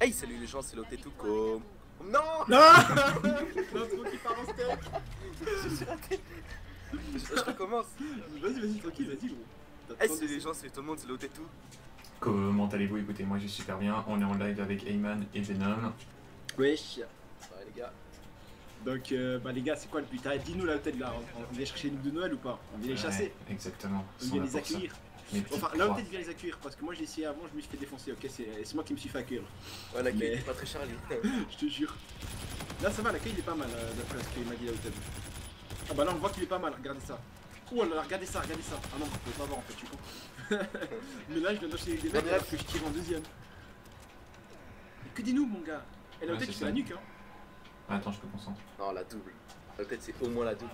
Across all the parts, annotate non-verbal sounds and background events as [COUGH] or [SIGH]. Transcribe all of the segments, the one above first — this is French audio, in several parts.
Hey, salut les gens, c'est Lotetuko. Non [LAUGHS] Non L'intro qui part en steak [LAUGHS] Je suis raté. Je, je recommence. Vas-y, vas-y, tranquille, vas-y, gros. Hey, salut les gens, salut tout le monde, c'est Lotetu. Comment allez-vous? Écoutez, moi je suis super bien. On est en live avec Ayman et Venom. Wesh Ouais, les gars. Donc, euh, bah les gars, c'est quoi le but? Ah, Dis-nous la tête là, on, on vient chercher les loups de Noël ou pas? On vient les chasser exactement. On vient les ça. Enfin, là proies. peut-être vient les accueillir parce que moi j'ai essayé avant, je me suis fait défoncer, ok C'est c'est moi qui me suis fait accueillir, Ouais, la Mais- est pas très Charlie. [LAUGHS] je te jure. Là ça va, l'accueil il est pas mal euh, d'après ce qu'il m'a dit là Hôtel. Ah bah là on voit qu'il est pas mal, regardez ça. Oh là là, regardez ça, regardez ça. Ah non, vous pouvez pas voir en fait, je suis con. [LAUGHS] Mais là je viens d'enchaîner des mecs alors que je tire en deuxième. Mais que des noobs mon gars Et là Ouais, Hôtel c'est tu fais ça. la nuque hein Attends, je peux concentrer. Non, la double. La tête, c'est au moins la double.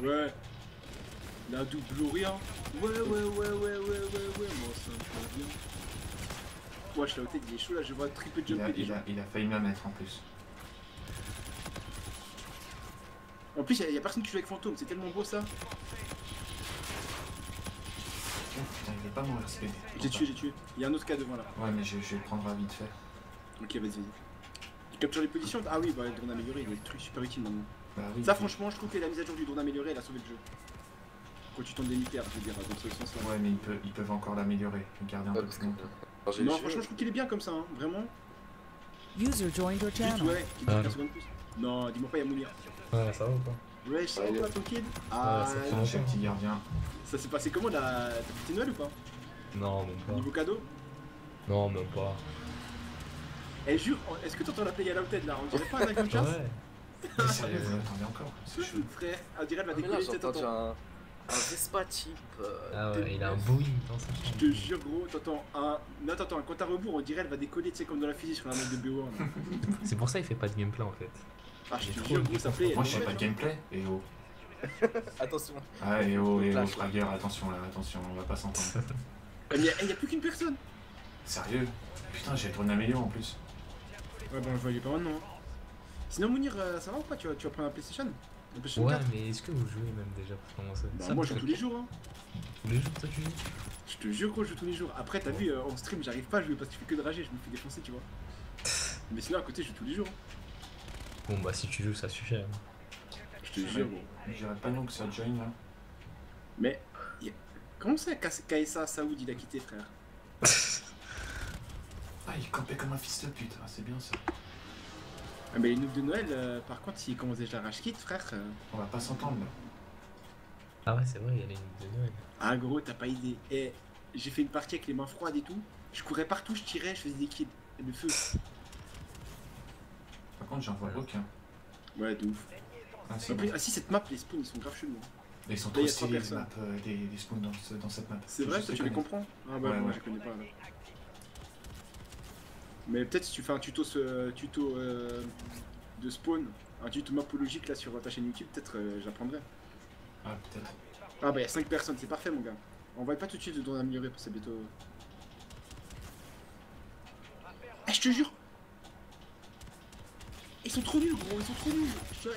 Ouais. La double ou rien. Ouais, ouais, ouais, ouais, ouais, ouais, ouais, moi ça me fait bien. Wesh, la tête il est chaud là, je vois triple Il a, jumper il, déjà. a, il a failli me la mettre en plus. En plus, y'a y a personne qui joue avec fantôme, c'est tellement beau ça. Oh putain, il est pas mort RSPD. J'ai tué, j'ai tué. Y'a un autre cas devant là. Ouais, mais je, je vais le prendre à vite fait. Ok, vas-y, vas-y. Tu captures les positions Ah oui, bah le drone amélioré, il est des trucs super utiles maintenant. Bah oui. Ça, franchement, je trouve que la mise à jour du drone amélioré, elle a sauvé le jeu. Quand tu tombes des nucléaires, je veux dire, dans ce sens-là. Ouais, mais ils peuvent, ils peuvent encore l'améliorer. Le garder un peu plus longtemps. Non, franchement, je trouve qu'il est bien comme ça, hein, vraiment. User joined your channel. ouais, Ah, dure non. 15 secondes plus. Non, dis-moi pas, y'a Mounir. Ouais, ça va ou pas? Ouais, je sais pas, ouais. tranquille. Ah, ça fait Putain, ce petit gardien. ça s'est passé comment la. T'as fêté Noël ou pas? Non, même pas. Niveau cadeau? Non, même pas. Eh, jure, est-ce que t'entends la play à la tête là? On dirait pas un chasse Ouais. Sérieux, [LAUGHS] attendez encore. C'est. Frère, on dirait elle va Ah, mais décoller t'entends. Un. Un Vespa type. euh, Ah ouais, il a un Boeing dans sa Je chambre. te jure, gros, t'entends un. Non, t'entends un compte à rebours, on dirait elle va décoller, tu sais, comme dans la physique sur la mode de BO1. là. [LAUGHS] C'est pour ça qu'il fait pas de gameplay en fait. Ah, je Il te trop- jure, gros, ça plaît. Moi, je sais pas de gameplay. Et oh. [LAUGHS] Attention. Ah, et oh, et oh. Fragger, attention là, attention, on va pas s'entendre. Eh, mais y'a plus qu'une personne. Sérieux? Putain, j'ai le drone amélioré en plus. Ouais, bon, je voyais pas maintenant. Sinon, Mounir, euh, ça va ou pas? Tu vas, tu vas prendre un PlayStation? Un PlayStation Ouais, 4 mais est-ce que vous jouez même déjà pour commencer Bah, Ça moi, je joue tous les jours. Hein. Tous les jours, toi tu joues Je te jure, gros, je joue tous les jours. Après, t'as vu, euh, en stream, j'arrive pas à jouer parce que je fais que de rager, je me fais défoncer, tu vois. [LAUGHS] Mais sinon, à côté, je joue tous les jours. hein. Bon, bah si tu joues, ça suffit. hein. Je te jure, gros. Je dirais pas non que ça join là. Mais, y a- comment ça, KSA Saoud, il a quitté, frère? Ah, il campait comme un fils de pute, ah, c'est bien ça. Ah, mais les noobs de Noël, euh, par contre, s'ils commencent déjà à rage kit, frère. euh, On va pas s'entendre là. Ah ouais, c'est vrai, il y a les nuits de Noël. Ah, gros, t'as pas idée. Et j'ai fait une partie avec les mains froides et tout. Je courais partout, je tirais, je faisais des kills. Et le feu. Par contre, j'en vois aucun. Ouais, de ouf. Ah, c'est Après, bon. ah si, cette map, les spawns, ils sont grave chelous. hein. Ils sont Là, trop y a trois stylés les personnes. maps, euh, les, les spawns dans, ce- dans cette map. C'est Je vrai, sais toi, tu les comprends? Ah, bah, Ouais, moi, ouais. je connais pas. là. Mais peut-être si tu fais un tuto, ce, tuto euh, de spawn, un tuto mapologique là sur ta chaîne YouTube, peut-être euh, j'apprendrai. Ah, peut-être. Ah bah il y a 5 personnes, c'est parfait mon gars. On va pas tout de suite de don améliorer parce que c'est bientôt. Eh je te jure Ils sont trop nuls gros, ils sont trop nuls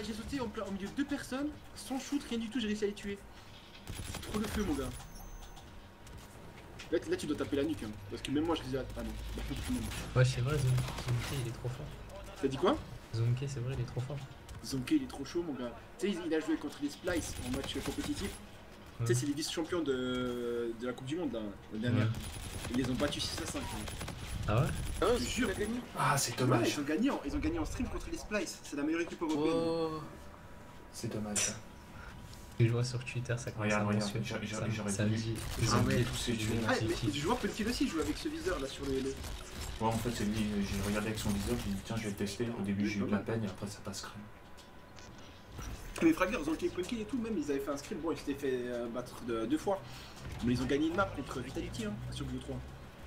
J'ai sauté en plein- au milieu de deux personnes, sans shoot, rien du tout, j'ai réussi à les tuer. Trop le feu mon gars. Là, là, tu dois taper la nuque hein, parce que même moi je les ai. Ah non, tout le monde. Ouais, c'est vrai, Zonke, il est trop fort. T'as dit quoi? Zonke, c'est vrai, il est trop fort. Zonke il est trop chaud mon gars. Tu sais, il a joué contre les Splice en match compétitif. Tu sais, c'est les vice-champions de, de la Coupe du Monde là, la dernière. Ouais. Ils les ont battus 6 à 5. hein. Ah ouais? Ah ouais, jure. gagné. Ah, c'est Ouais, dommage. ils, ont gagné en, ils ont gagné en stream contre les Splice. C'est la meilleure équipe européenne. Oh. C'est dommage ça. Je vois sur Twitter, ça commence Regarde, à regarde, j'aurais- dit. Ils Ah ont ouais. tous les tués. Ah, mais je vois Penkill aussi, il joue avec ce viseur là sur le. le- Ouais, en fait, c'est lui, j'ai regardé avec son viseur, j'ai dit tiens, je vais le tester. Au début, j'ai eu de la peine et après, ça passe crème. Les Fraggers, ils ont le Penkill et tout, même ils avaient fait un screen. Bon, ils s'étaient fait euh, battre de- deux fois. Mais ils ont gagné une map contre Vitality hein, sur Blue 3.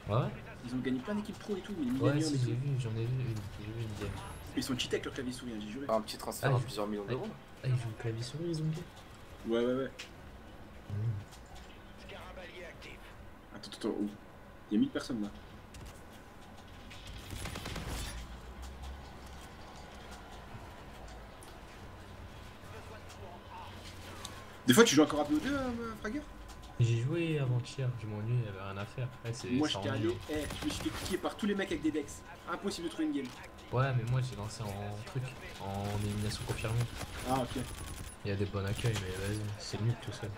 Ouais, ouais, Ils ont gagné plein d'équipes pro et tout. Mais ouais, si, j'ai vu, j'en ai vu une. J'ai vu une game. Ils sont cheatés avec leur clavier souris, hein, j'ai juré. Un petit transfert Ah, à plusieurs millions d'euros. Ah, ils jouent clavier souris, les zombies Ouais, ouais, ouais. Attends, attends. Il y a 1000 personnes là. Des fois, tu joues encore à BO2, euh, Fragger? J'ai joué avant-hier, je m'ennuie, avait rien à faire. Ouais, Moi j'étais allé, eh, je me suis fait cliquer par tous les mecs avec des decks. Impossible de trouver une game. Ouais, mais moi j'ai lancé en truc, en élimination confirmée. Ah ok. Il y a des bons accueils, mais vas-y, c'est nul tout seul.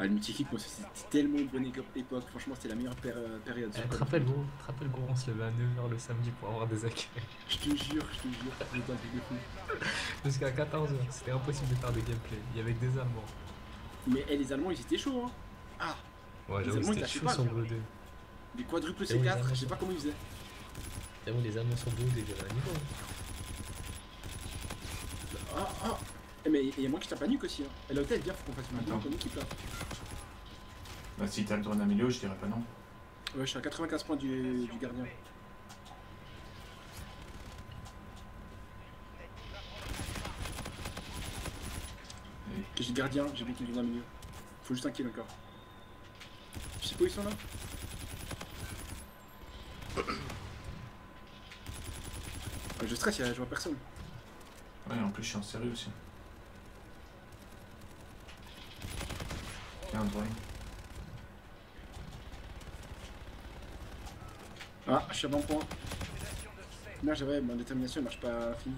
Ah le multi-kick, moi c'était tellement une bonne époque, franchement c'était la meilleure euh, période. Eh, te rappelles, gros, te rappelles, gros, on se levait à 9h le samedi pour avoir des accueils. Je te jure, je te jure, c'était un truc de fou. [LAUGHS] Jusqu'à 14h, c'était impossible de faire des gameplays. Il y avait que des Allemands. Mais eh, les Allemands ils étaient chauds hein. Ah, Ouais, Les Allemands, ils lâchaient pas, sur quoi. Blue 2. des quadruples Eh oui, les C4, Allemands je sais pas comment ils faisaient. J'avoue, les Allemands 2, ils avaient un niveau. hein. Ah ah Eh, Mais il y a moi qui tape à nuque aussi hein. Et là peut-être bien faut qu'on fasse une Attends. bonne équipe là. Bah, si t'as le drone à milieu, je dirais pas non. Ouais, je suis à 95 points du, du gardien. Et- J'ai gardien, j'ai vu qu'il est dans le milieu. Faut juste un kill encore. Je sais pas où ils sont là [COUGHS] Je stresse, je vois personne. Ouais, en plus, je suis en série aussi. Il y a un drone. Ah, je suis à bon point. Là, j'avais ma détermination, elle marche pas fini.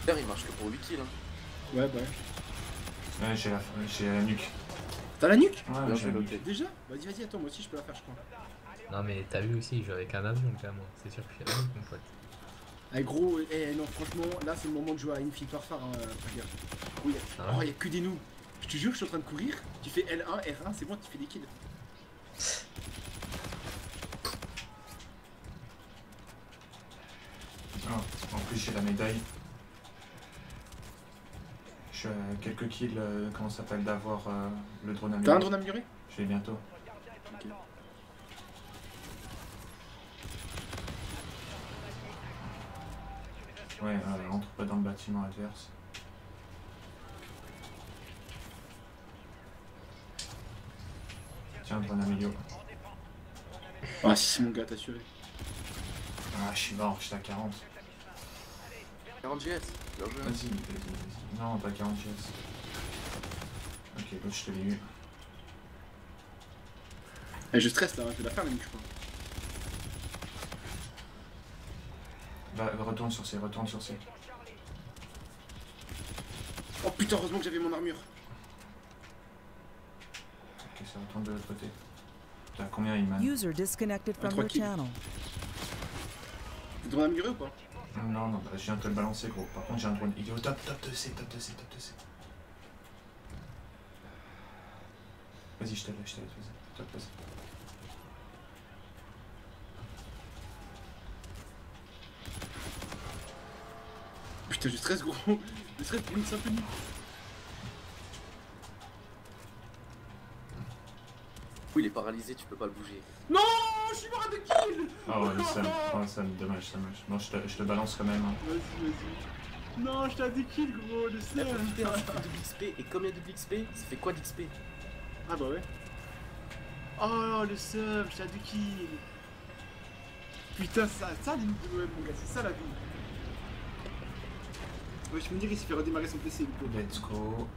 Putain, il marche que pour 8 kills. Hein. Ouais, bah ouais. Ouais, j'ai la, j'ai la nuque. T'as la nuque Ouais, j'ai la nuque. Déjà Vas-y, vas-y, attends, moi aussi je peux la faire, je crois. Non, mais t'as vu aussi, il joue avec un avion, quand même. C'est sûr que je suis avec mon pote. Eh gros, eh non, franchement, là c'est le moment de jouer à Infinite Warfare, hein, Tiger. Oui, Ah oh, ouais y a que des noobs. Je te jure, je suis en train de courir, tu fais L1, R1, c'est bon, tu fais des kills. Ah, en plus, j'ai la médaille. Je suis à quelques kills, euh, comment ça s'appelle, d'avoir euh, le drone à T'as un drone amélioré Je l'ai bientôt. Ouais, euh, entre pas dans le bâtiment adverse. Tiens, drone milieu. Ah, si c'est mon gars, t'as assuré. Ah, je suis mort, j'étais à 40. 40 GS. Bien joué. Vas-y, vas-y, vas-y. Non, pas 40 GS. Ok, l'autre, je te l'ai eu. Eh, je stresse là, je vais la faire la nuque, je crois. Va, retourne sur C, retourne sur C. Oh putain, heureusement que j'avais mon armure. Ok, ça retourne de l'autre côté. T'as combien, Iman? User disconnected from your channel. Drone amélioré ou pas? Non, non, bah, je viens de te le balancer, gros. Par contre, j'ai un drone. Il est au top, top de C, top de C, top de C. Vas-y, je te laisse, je te laisse, vas-y. Top de C. Putain, je stresse, gros. Je stresse pour une simple nuque. Oui, il est paralysé, tu peux pas le bouger. Non, je suis mort à deux kills Oh, le Sam. Oh, Sam, dommage, dommage. Bon, je te, je te balance quand même. hein. Vas-y, vas-y. Non, j'étais à deux kills, gros, le seum. putain, ça fait double XP. Et combien de double XP Ça fait quoi d'XP Ah bah ouais. Oh le seum, j'étais à deux kills. Putain, ça, ça les nouveaux web, mon gars, c'est ça la vie. Ouais, je me dirais, il s'est fait redémarrer son PC, le pauvre. Let's go.